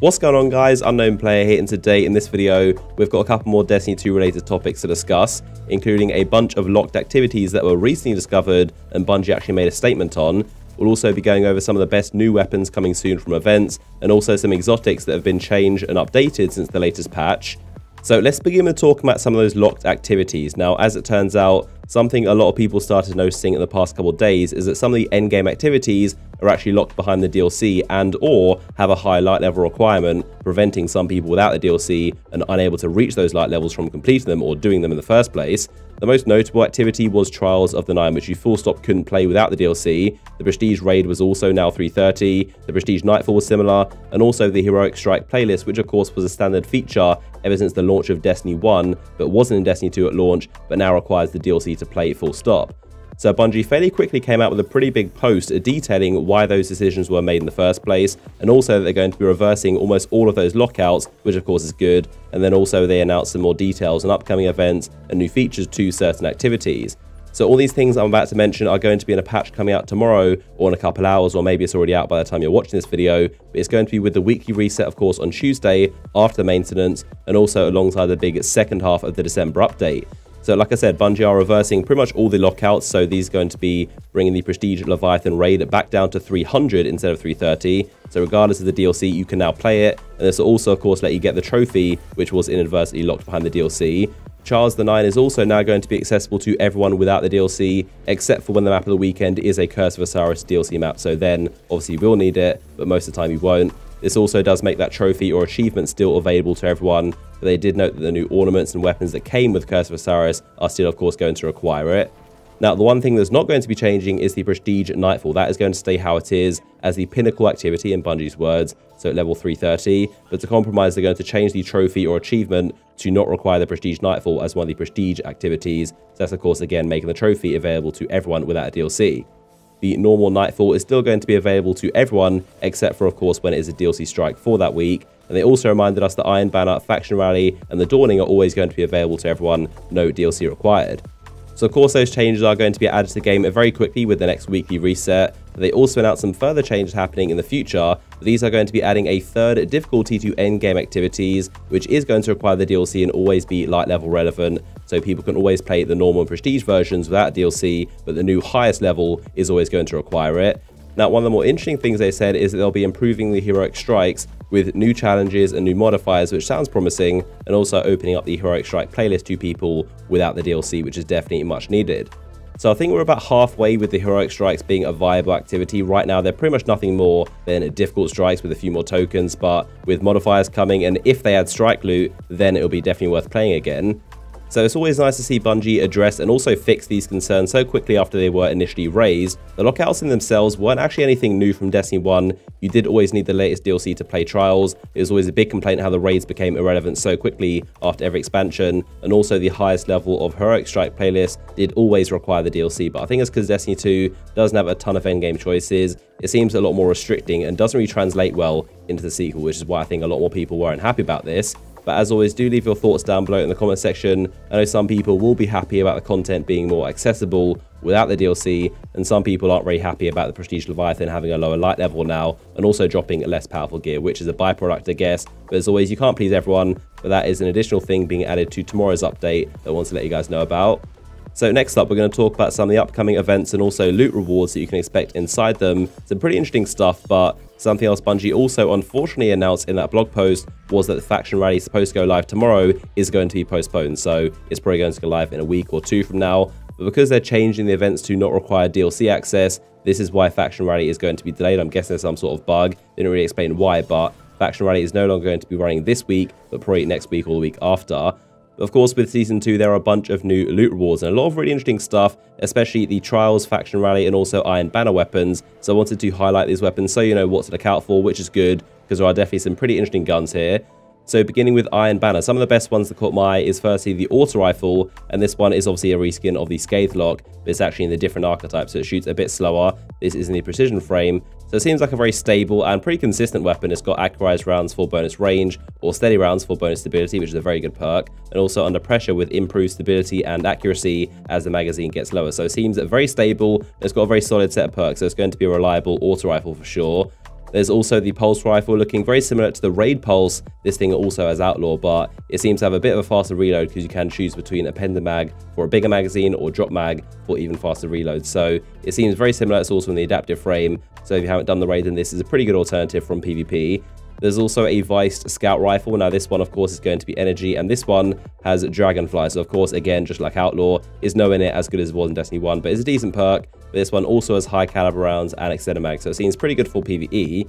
What's going on guys, Unknown Player here and today in this video we've got a couple more Destiny 2 related topics to discuss, including a bunch of locked activities that were recently discovered and Bungie actually made a statement on. We'll also be going over some of the best new weapons coming soon from events, and also some exotics that have been changed and updated since the latest patch. So let's begin with talking about some of those locked activities. Now, as it turns out, something a lot of people started noticing in the past couple days is that some of the endgame activities are actually locked behind the DLC and or have a high light level requirement, preventing some people without the DLC and unable to reach those light levels from completing them or doing them in the first place. The most notable activity was Trials of the Nine, which you full stop couldn't play without the DLC. The Prestige Raid was also now 330, the Prestige Nightfall was similar, and also the Heroic Strike playlist, which of course was a standard feature ever since the launch of Destiny 1, but wasn't in Destiny 2 at launch, but now requires the DLC to play full stop. So Bungie fairly quickly came out with a pretty big post detailing why those decisions were made in the first place, and also that they're going to be reversing almost all of those lockouts, which of course is good, and then also they announced some more details on upcoming events and new features to certain activities. So all these things I'm about to mention are going to be in a patch coming out tomorrow or in a couple hours, or maybe it's already out by the time you're watching this video. But it's going to be with the weekly reset, of course, on Tuesday after the maintenance, and also alongside the big second half of the December update. So like I said, Bungie are reversing pretty much all the lockouts. So these are going to be bringing the Prestige Leviathan raid back down to 300 instead of 330. So regardless of the DLC, you can now play it. And this will also, of course, let you get the trophy, which was inadvertently locked behind the DLC. Trials the Nine is also now going to be accessible to everyone without the DLC, except for when the map of the weekend is a Curse of Osiris DLC map. So then, obviously, you will need it, but most of the time you won't. This also does make that trophy or achievement still available to everyone, but they did note that the new ornaments and weapons that came with Curse of Osiris are still of course going to require it. Now, the one thing that's not going to be changing is the Prestige Nightfall. That is going to stay how it is as the pinnacle activity in Bungie's words, so at level 330. But to compromise, they're going to change the trophy or achievement to not require the Prestige Nightfall as one of the Prestige activities. So that's, of course, again, making the trophy available to everyone without a DLC the normal Nightfall is still going to be available to everyone, except for, of course, when it is a DLC strike for that week. And they also reminded us that Iron Banner, Faction Rally, and the Dawning are always going to be available to everyone, no DLC required. So of course those changes are going to be added to the game very quickly with the next weekly reset. They also announced some further changes happening in the future. These are going to be adding a third difficulty to endgame activities, which is going to require the DLC and always be light level relevant. So people can always play the normal and prestige versions without DLC, but the new highest level is always going to require it. Now, one of the more interesting things they said is that they'll be improving the heroic strikes with new challenges and new modifiers, which sounds promising, and also opening up the heroic strike playlist to people without the DLC, which is definitely much needed. So I think we're about halfway with the heroic strikes being a viable activity. Right now, they're pretty much nothing more than difficult strikes with a few more tokens, but with modifiers coming, and if they add strike loot, then it'll be definitely worth playing again. So it's always nice to see Bungie address and also fix these concerns so quickly after they were initially raised. The lockouts in themselves weren't actually anything new from Destiny 1. You did always need the latest DLC to play Trials. It was always a big complaint how the raids became irrelevant so quickly after every expansion. And also the highest level of Heroic Strike playlist did always require the DLC. But I think it's because Destiny 2 doesn't have a ton of endgame choices. It seems a lot more restricting and doesn't really translate well into the sequel, which is why I think a lot more people weren't happy about this. But as always, do leave your thoughts down below in the comment section. I know some people will be happy about the content being more accessible without the DLC, and some people aren't very happy about the Prestige Leviathan having a lower light level now, and also dropping less powerful gear, which is a byproduct, I guess. But as always, you can't please everyone, but that is an additional thing being added to tomorrow's update that I want to let you guys know about. So next up, we're going to talk about some of the upcoming events and also loot rewards that you can expect inside them. Some pretty interesting stuff, but something else Bungie also unfortunately announced in that blog post was that the faction rally supposed to go live tomorrow is going to be postponed. So it's probably going to go live in a week or two from now. But because they're changing the events to not require DLC access, this is why Faction Rally is going to be delayed. I'm guessing there's some sort of bug. They didn't really explain why, but Faction Rally is no longer going to be running this week, but probably next week or the week after. Of course, with Season 2, there are a bunch of new loot rewards and a lot of really interesting stuff, especially the Trials, Faction Rally, and also Iron Banner weapons. So I wanted to highlight these weapons so you know what to look out for, which is good, because there are definitely some pretty interesting guns here. So beginning with Iron Banner, some of the best ones that caught my eye is firstly the Auto Rifle, and this one is obviously a reskin of the Scathelocke, but it's actually in the different archetype, so it shoots a bit slower. This is in the Precision frame, so it seems like a very stable and pretty consistent weapon. It's got accurized rounds for bonus range, or steady rounds for bonus stability, which is a very good perk, and also under pressure with improved stability and accuracy as the magazine gets lower. So it seems very stable, it's got a very solid set of perks, so it's going to be a reliable auto rifle for sure. There's also the Pulse Rifle looking very similar to the Raid Pulse. This thing also has Outlaw, but it seems to have a bit of a faster reload because you can choose between a mag for a bigger magazine or drop mag for even faster reload. So it seems very similar. It's also in the adaptive frame. So if you haven't done the Raid, then this is a pretty good alternative from PvP. There's also a Veist Scout Rifle. Now, this one, of course, is going to be energy, and this one has Dragonfly. So, of course, again, just like Outlaw, is nowhere near as good as it was in Destiny 1, but it's a decent perk. But this one also has high caliber rounds and extended mag, so it seems pretty good for PvE.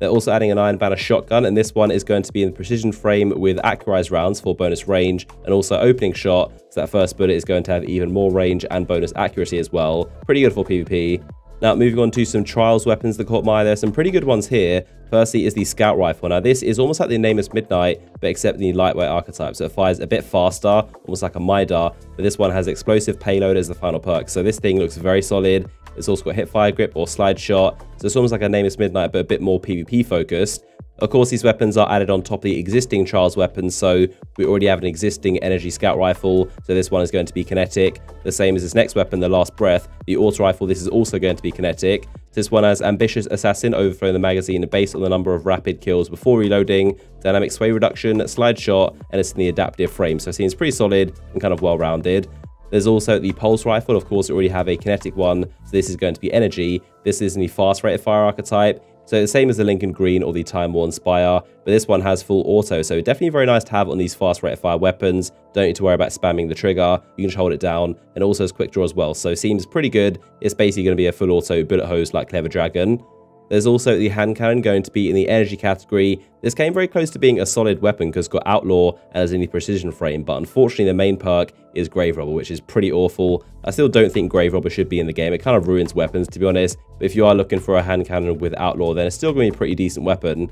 They're also adding an Iron Banner shotgun, and this one is going to be in the precision frame with accurized rounds for bonus range, and also opening shot, so that first bullet is going to have even more range and bonus accuracy as well. Pretty good for PvP. Now, moving on to some Trials weapons that caught my eye, there's some pretty good ones here. Firstly is the Scout Rifle. Now, this is almost like the Nameless Midnight, but except the lightweight archetype. So it fires a bit faster, almost like a MIDA, but this one has explosive payload as the final perk. So this thing looks very solid. It's also got hip fire grip or slide shot. So it's almost like a Nameless Midnight, but a bit more PvP focused. Of course, these weapons are added on top of the existing Trials weapons, so we already have an existing Energy Scout Rifle, so this one is going to be kinetic. The same as this next weapon, the Last Breath. The Auto Rifle, this is also going to be kinetic. This one has Ambitious Assassin, overthrowing the magazine based on the number of rapid kills before reloading, dynamic sway reduction, slide shot, and it's in the adaptive frame, so it seems pretty solid and kind of well-rounded. There's also the Pulse Rifle, of course, we already have a kinetic one, so this is going to be energy. This is in the fast rate of fire archetype. So the same as the Lincoln Green or the Time Worn Spire, but this one has full auto, so definitely very nice to have on these fast rate of fire weapons. Don't need to worry about spamming the trigger, you can just hold it down, and also has quick draw as well, so seems pretty good. It's basically going to be a full auto bullet hose like Clever Dragon. There's also the hand cannon going to be in the energy category. This came very close to being a solid weapon because it's got outlaw as in the precision frame, but unfortunately the main perk is grave robber, which is pretty awful. I still don't think grave robber should be in the game. It kind of ruins weapons to be honest, but if you are looking for a hand cannon with outlaw, then it's still going to be a pretty decent weapon.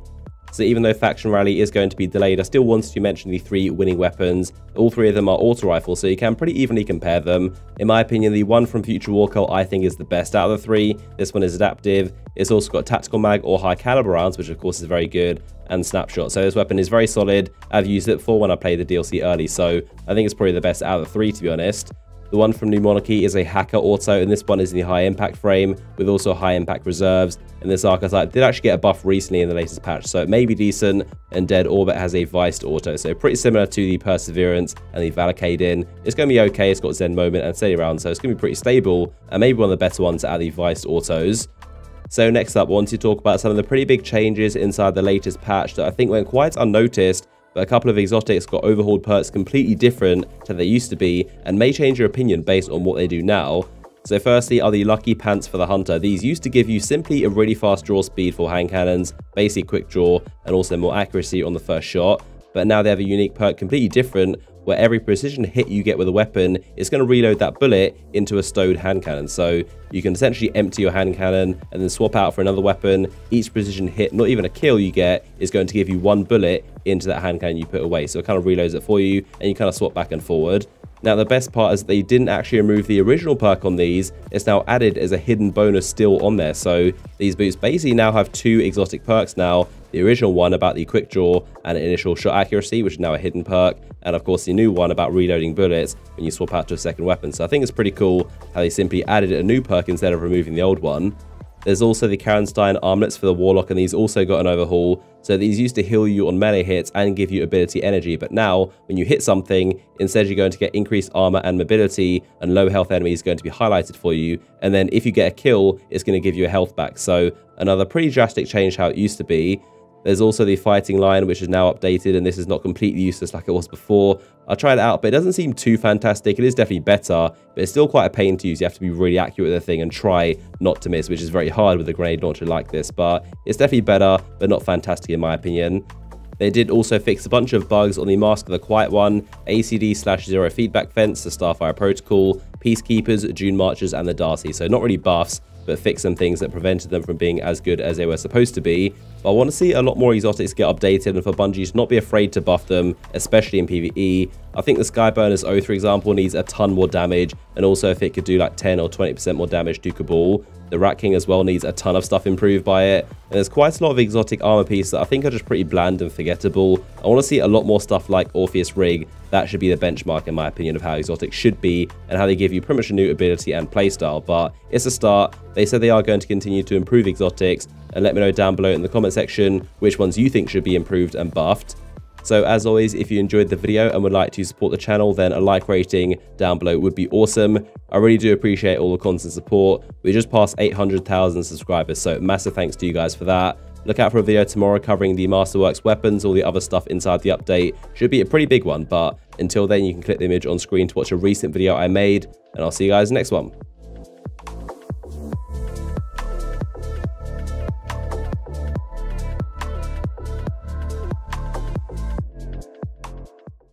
So even though Faction Rally is going to be delayed, I still wanted to mention the three winning weapons. All three of them are auto rifles, so you can pretty evenly compare them. In my opinion, the one from Future War Cult I think is the best out of the three. This one is adaptive. It's also got tactical mag or high caliber rounds, which of course is very good, and snapshot. So this weapon is very solid. I've used it before when I played the DLC early, so I think it's probably the best out of the three to be honest. The one from New Monarchy is a Hakke auto, and this one is in the high impact frame with also high impact reserves. And this archetype did actually get a buff recently in the latest patch, so it may be decent. And Dead Orbit has a Veist auto, so pretty similar to the Perseverance and the Valakadyn. It's going to be okay, it's got Zen Moment and Steady Round, so it's going to be pretty stable, and maybe one of the better ones out of the Veist autos. So next up, I want to talk about some of the pretty big changes inside the latest patch that I think went quite unnoticed but a couple of exotics got overhauled perks completely different to they used to be and may change your opinion based on what they do now. So firstly are the Lucky Pants for the Hunter. These used to give you simply a really fast draw speed for hand cannons, basic quick draw, and also more accuracy on the first shot. But now they have a unique perk completely different where every precision hit you get with a weapon is going to reload that bullet into a stowed hand cannon. So you can essentially empty your hand cannon and then swap out for another weapon. Each precision hit, not even a kill you get, is going to give you one bullet into that hand cannon you put away. So it kind of reloads it for you and you kind of swap back and forward. Now the best part is they didn't actually remove the original perk on these, it's now added as a hidden bonus still on there. So these boots basically now have two exotic perks now, the original one about the quick draw and initial shot accuracy, which is now a hidden perk, and of course the new one about reloading bullets when you swap out to a second weapon. So I think it's pretty cool how they simply added a new perk instead of removing the old one. There's also the Karnstein armlets for the Warlock, and these also got an overhaul. So these used to heal you on melee hits and give you ability energy, but now when you hit something, instead you're going to get increased armor and mobility, and low health enemies going to be highlighted for you. And then if you get a kill, it's going to give you a health back. So another pretty drastic change how it used to be. There's also the Fighting Lion, which is now updated, and this is not completely useless like it was before. I tried it out, but it doesn't seem too fantastic. It is definitely better, but it's still quite a pain to use. You have to be really accurate with the thing and try not to miss, which is very hard with a grenade launcher like this, but it's definitely better, but not fantastic in my opinion. They did also fix a bunch of bugs on the Mask of the Quiet One, ACD slash Zero Feedback Fence, the Starfire Protocol, Peacekeepers, Dunemarchers, and the Darcy. So not really buffs, but fix some things that prevented them from being as good as they were supposed to be. But I want to see a lot more exotics get updated and for Bungie to not be afraid to buff them, especially in PvE. I think the Skyburner's Oath, for example, needs a ton more damage, and also if it could do like 10 or 20% more damage to Cabal. The Rat King as well needs a ton of stuff improved by it. And there's quite a lot of exotic armor pieces that I think are just pretty bland and forgettable. I want to see a lot more stuff like Orpheus Rig that should be the benchmark, in my opinion, of how exotics should be and how they give you pretty much a new ability and playstyle. But it's a start. They said they are going to continue to improve exotics, and let me know down below in the comment section which ones you think should be improved and buffed. So as always, if you enjoyed the video and would like to support the channel, then a like rating down below would be awesome. I really do appreciate all the constant support. We just passed 800,000 subscribers, so massive thanks to you guys for that. Look out for a video tomorrow covering the Masterworks weapons, all the other stuff inside the update. Should be a pretty big one, but until then, you can click the image on screen to watch a recent video I made, and I'll see you guys next one.